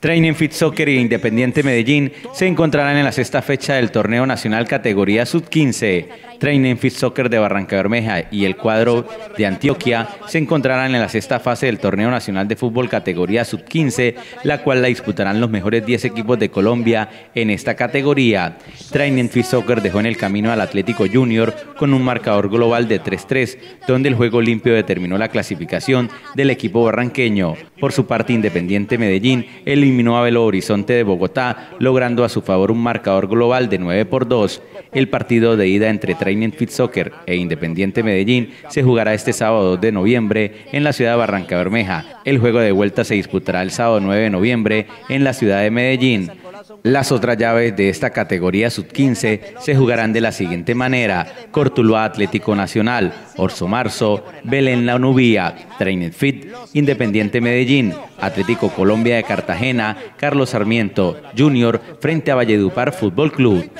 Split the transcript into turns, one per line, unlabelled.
Training Fit Soccer e Independiente Medellín se encontrarán en la sexta fecha del torneo nacional categoría sub-15. Training Fit Soccer de Barranca Bermeja y el cuadro de Antioquia se encontrarán en la sexta fase del torneo nacional de fútbol categoría sub-15, la cual la disputarán los mejores 10 equipos de Colombia en esta categoría. Training Fit Soccer dejó en el camino al Atlético Junior con un marcador global de 3-3, donde el juego limpio determinó la clasificación del equipo barranqueño. Por su parte, Independiente Medellín, el eliminó a Belo Horizonte de Bogotá, logrando a su favor un marcador global de 9 por 2. El partido de ida entre Training Fit Soccer e Independiente Medellín se jugará este sábado 2 de noviembre en la ciudad de Barranca Bermeja. El juego de vuelta se disputará el sábado 9 de noviembre en la ciudad de Medellín. Las otras llaves de esta categoría sub-15 se jugarán de la siguiente manera: Cortuluá Atlético Nacional, Orso Marzo, Belén La Nubía, Trained Fit, Independiente Medellín, Atlético Colombia de Cartagena, Carlos Sarmiento, Junior frente a Valledupar Fútbol Club.